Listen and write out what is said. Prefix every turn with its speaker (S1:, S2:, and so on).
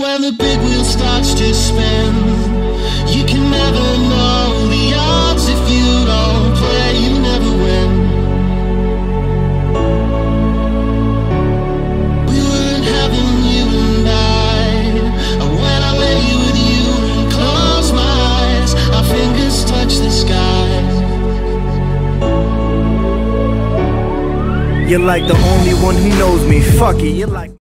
S1: when the big wheel starts to spin. You can never know the odds if you don't play, you never win. We were in heaven, you and I. And when I lay with you and close my eyes, our fingers touch the sky.
S2: You're like the only one who knows me. Fuck it, you're like.